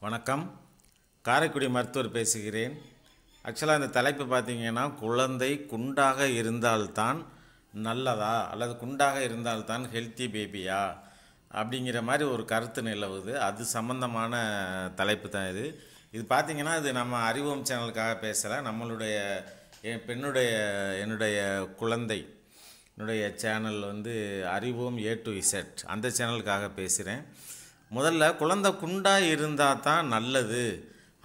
வணக்கம். காரைக்குடி மருத்துவர் பேசுகிறேன். ஆக்சுவலாக இந்த தலைப்பு பார்த்தீங்கன்னா குழந்தை குண்டாக இருந்தால்தான் நல்லதா? அல்லது குண்டாக இருந்தால்தான் ஹெல்த்தி பேபியா அப்படிங்கிற மாதிரி ஒரு கருத்து நிலவுது. அது சம்பந்தமான தலைப்பு தான் இது. இது பார்த்திங்கன்னா இது நம்ம அறிவோம் சேனலுக்காக பேசலை. நம்மளுடைய என் பெண்ணுடைய என்னுடைய குழந்தை என்னுடைய சேனல் வந்து அறிவோம் ஏ டு இசட் அந்த சேனலுக்காக பேசுகிறேன் முதல்ல குழந்தை குண்டாக இருந்தால் தான் நல்லது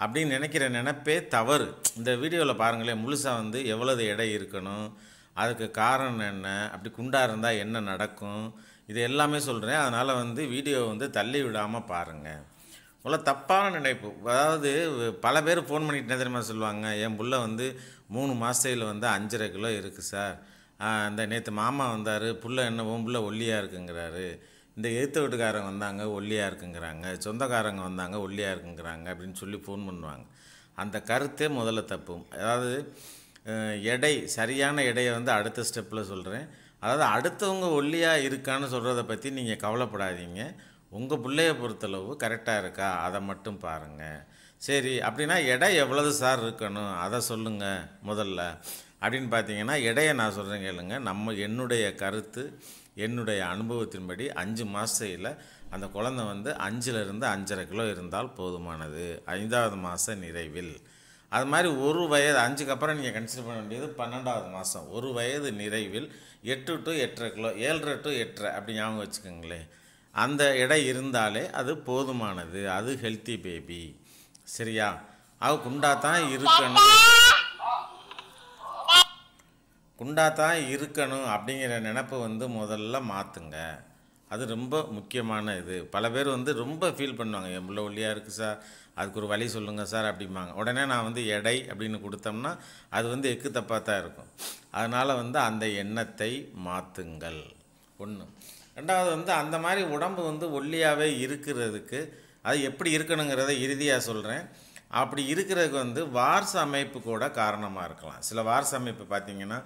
அப்படின்னு நினைக்கிற நினப்பே தவறு. இந்த வீடியோவில் பாருங்களேன் முழுசாக வந்து எவ்வளவு எடை இருக்கணும் அதுக்கு காரணம் என்ன அப்படி குண்டாக இருந்தால் என்ன நடக்கும் இது எல்லாமே சொல்கிறேன் அதனால் வந்து வீடியோ வந்து தள்ளி விடாமல் பாருங்கள் முதல்ல தப்பான நினைப்பு. அதாவது பல பேர் ஃபோன் பண்ணிட்டு தெரியுமா சொல்லுவாங்க என் புள்ள வந்து மூணு மாதத்தில் வந்து அஞ்சரை கிலோ இருக்குது சார். இந்த நேற்று மாமா வந்தார் புள்ள என்ன உன் புள்ள ஒல்லியாக இருக்குங்கிறாரு. இந்த எதிர்த்த வீட்டுக்காரங்க வந்தாங்க ஒல்லியாக இருக்குங்கிறாங்க. சொந்தக்காரங்க வந்தாங்க ஒல்லியாக இருக்குங்கிறாங்க அப்படின்னு சொல்லி ஃபோன் பண்ணுவாங்க. அந்த கருத்தே முதல்ல தப்பு அதாவது எடை சரியான எடையை வந்து அடுத்த ஸ்டெப்பில் சொல்கிறேன் அதாவது அடுத்தவங்க ஒல்லியாக இருக்கான்னு சொல்கிறத பற்றி நீங்கள் கவலைப்படாதீங்க. உங்கள் பிள்ளைய பொறுத்தளவு கரெக்டாக இருக்கா? அதை மட்டும் பாருங்கள் சரி அப்படின்னா எடை எவ்வளவு சார் இருக்கணும்? அதை சொல்லுங்கள் முதல்ல. அப்படின்னு பார்த்தீங்கன்னா இடையை நான் சொல்கிறேன் கேளுங்க. நம்ம என்னுடைய கருத்து என்னுடைய அனுபவத்தின்படி அஞ்சு மாதத்தில் அந்த குழந்தை வந்து அஞ்சுலேருந்து அஞ்சரை கிலோ இருந்தால் போதுமானது. ஐந்தாவது மாத நிறைவில். அது மாதிரி ஒரு வயது அஞ்சுக்கு அப்புறம் நீங்கள் கன்சிடர் பண்ண வேண்டியது பன்னெண்டாவது மாதம் ஒரு வயது நிறைவில் எட்டு டு எட்டரை கிலோ ஏழரை டு எட்டரை அப்படி ஞாபகம் வச்சுக்கோங்களேன். அந்த இடம் இருந்தாலே அது போதுமானது. அது ஹெல்த்தி பேபி சரியா? அவ குண்டா தான் இருக்கணும். குண்டா தான் இருக்கணும் அப்படிங்கிற நினப்பை வந்து முதல்ல மாற்றுங்க அது ரொம்ப முக்கியமான இது. பல பேர் வந்து ரொம்ப ஃபீல் பண்ணுவாங்க என் பிள்ளை ஒல்லியாக இருக்குது சார். அதுக்கு ஒரு வழி சொல்லுங்கள் சார் அப்படிம்பாங்க. உடனே நான் வந்து எடை அப்படின்னு கொடுத்தோம்னா அது வந்து எக்கு தப்பாக தான் இருக்கும். அதனால் வந்து அந்த எண்ணத்தை மாற்றுங்கள் ஒன்று ரெண்டாவது வந்து அந்த மாதிரி உடம்பு வந்து ஒல்லியாகவே இருக்கிறதுக்கு அது எப்படி இருக்கணுங்கிறத இறுதியாக சொல்கிறேன் அப்படி இருக்கிறதுக்கு வந்து வார்ஸ் அமைப்பு கூட காரணமாக இருக்கலாம். சில வார்ஸ் அமைப்பு பார்த்திங்கன்னா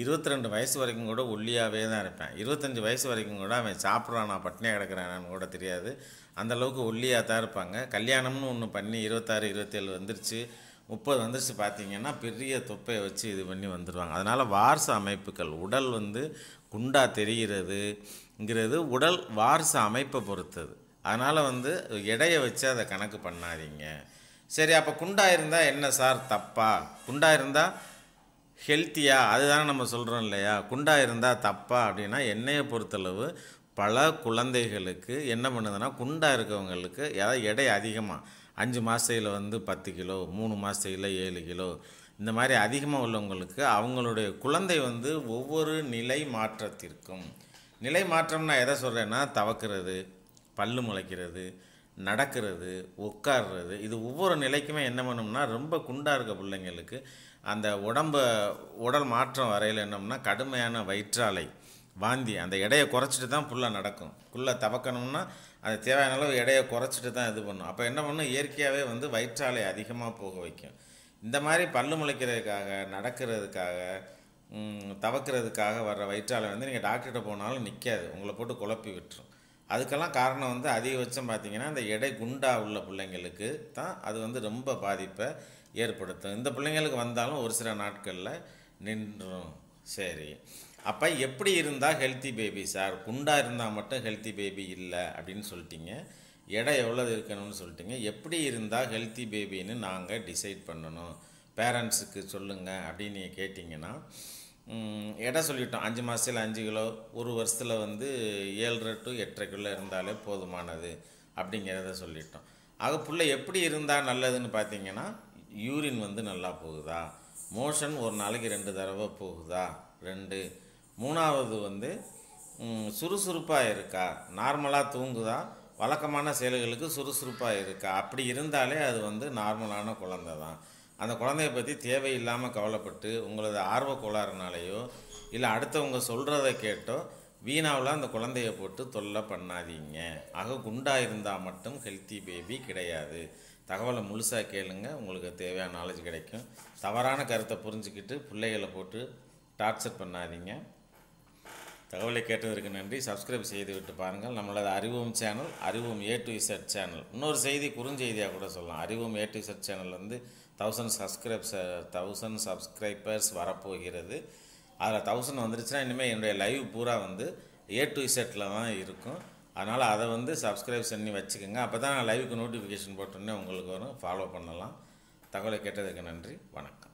இருபத்தி ரெண்டு வயசு வரைக்கும் கூட ஒல்லியாகவே தான் இருப்பேன். இருபத்தஞ்சி வயசு வரைக்கும் கூட அவன் சாப்பிட்றானா பட்னியாக கிடக்கிறானான்னு கூட தெரியாது. அந்தளவுக்கு ஒல்லியாக தான் இருப்பாங்க. கல்யாணம்னு ஒன்று பண்ணி இருபத்தாறு இருபத்தேழு வந்துருச்சு. முப்பது வந்துருச்சு பார்த்தீங்கன்னா பெரிய தொப்பையை வச்சு இது பண்ணி வந்துடுவாங்க அதனால் வார்ச அமைப்புகள் உடல் வந்து குண்டாக தெரிகிறதுங்கிறது உடல் வார்ச அமைப்பை பொறுத்தது. அதனால் வந்து எடையை வச்சு அதை கணக்கு பண்ணாதீங்க. சரி அப்போ குண்டாக இருந்தால் என்ன சார்? தப்பா? குண்டாக இருந்தால் ஹெல்த்தியாக அதுதானே நம்ம சொல்கிறோம் இல்லையா? குண்டாக இருந்தால் தப்பா அப்படின்னா என்னையை பொறுத்தளவு பல குழந்தைகளுக்கு என்ன பண்ணுதுன்னா குண்டாக இருக்கவங்களுக்கு ஏதாவது எடை அதிகமாக அஞ்சு மாதத்தில் வந்து பத்து கிலோ மூணு மாதத்தில் ஏழு கிலோ இந்த மாதிரி அதிகமாக உள்ளவங்களுக்கு அவங்களுடைய குழந்தை வந்து ஒவ்வொரு நிலை மாற்றத்திற்கும். நிலை மாற்றம்னா எதை சொல்கிறேன்னா தவக்கிறது. பல்லு முளைக்கிறது நடக்கிறது உட்கார்றது இது ஒவ்வொரு நிலைக்குமே என்ன பண்ணும்னா ரொம்ப குண்டாக இருக்க பிள்ளைங்களுக்கு அந்த உடம்ப உடல் மாற்றம் வரையில் என்னம்னா கடுமையான வயிற்றாலை வாந்தி அந்த எடையை குறைச்சிட்டு தான் புல்லாக நடக்கும். புல்லை தவக்கணும்னா அது தேவையான அளவு எடையை குறைச்சிட்டு தான் இது பண்ணும். அப்போ என்ன பண்ணும்? இயற்கையாகவே வந்து வயிற்றாலை அதிகமாக போக வைக்கும். இந்த மாதிரி பல்லு முளைக்கிறதுக்காக நடக்கிறதுக்காக தவக்கிறதுக்காக வர்ற வயிற்றாலை வந்து நீங்கள் டாக்டர்கிட்ட போனாலும் நிற்காது உங்களை போட்டு குழப்பி விட்டுரும். அதுக்கெல்லாம் காரணம் வந்து அதிகபட்சம் பார்த்திங்கன்னா இந்த எடை குண்டா உள்ள பிள்ளைங்களுக்கு தான் அது வந்து ரொம்ப பாதிப்பை ஏற்படுத்தும். இந்த பிள்ளைங்களுக்கு வந்தாலும் ஒரு சில நாட்களில் நின்றும். சரி. அப்போ எப்படி இருந்தால் ஹெல்த்தி பேபி சார் குண்டாக இருந்தால் மட்டும் ஹெல்த்தி பேபி இல்லை அப்படின்னு சொல்லிட்டீங்க. எடை எவ்வளோ இருக்கணும்னு சொல்லிட்டீங்க. எப்படி இருந்தால் ஹெல்த்தி பேபின்னு நாங்கள் டிசைட் பண்ணணும். பேரண்ட்ஸுக்கு சொல்லுங்கள் அப்படின்னு நீங்கள் கேட்டிங்கன்னா இடம் எடை சொல்லிட்டோம். அஞ்சு மாதத்தில் அஞ்சு கிலோ ஒரு வருஷத்தில் வந்து ஏழரை டு எட்டரை கிலோ இருந்தாலே போதுமானது அப்படிங்கிறத சொல்லிட்டோம். ஆக புள்ள எப்படி இருந்தால் நல்லதுன்னு பார்த்தீங்கன்னா யூரின் வந்து நல்லா போகுதா? மோஷன் ஒரு நாளைக்கு ரெண்டு தடவை போகுதா? ரெண்டு. மூணாவது வந்து சுறுசுறுப்பாக இருக்கா? நார்மலாக தூங்குதா? வழக்கமான செயல்களுக்கு சுறுசுறுப்பாக இருக்கா? அப்படி இருந்தாலே அது வந்து நார்மலான குழந்தை தான் அந்த குழந்தைய பற்றி தேவையில்லாமல் கவலைப்பட்டு உங்களது ஆர்வ கோளாறுனாலேயோ இல்லை அடுத்தவங்க சொல்கிறத கேட்டோ வீணாவில் அந்த குழந்தைய போட்டு தொல்லை பண்ணாதீங்க. ஆக குண்டாக இருந்தால் மட்டும் ஹெல்த்தி பேபி கிடையாது. தகவலை முழுசாக கேளுங்க. உங்களுக்கு தேவையான நாலேஜ் கிடைக்கும். தவறான கருத்தை புரிஞ்சுக்கிட்டு பிள்ளைகளை போட்டு டார்ச்சர் பண்ணாதீங்க. தகவலை கேட்டதற்கு நன்றி. சப்ஸ்கிரைப் செய்துவிட்டு பாருங்கள். நம்மளது அறிவோம் சேனல் அறிவோம் ஏ டு இசட் சேனல் இன்னொரு செய்தி குறுஞ்செய்தியாக கூட சொல்லலாம். அறிவோம் ஏ டு இசட் சேனல் வந்து தௌசண்ட் சப்ஸ்கிரைப்ஸ் தௌசண்ட் சப்ஸ்கிரைபர்ஸ் வரப்போகிறது. அதில் தௌசண்ட் வந்துருச்சுன்னா இனிமேல் என்னுடைய லைவ் பூரா வந்து ஏ டு இசட்டில் தான் இருக்கும். அதனால் அதை வந்து சப்ஸ்கிரைப் பண்ணி வச்சுக்கோங்க. அப்போ தான் நான் லைவுக்கு நோட்டிஃபிகேஷன் போட்டோன்னே உங்களுக்கு வரும். ஃபாலோ பண்ணலாம். தகவலை கேட்டதுக்கு நன்றி. வணக்கம்.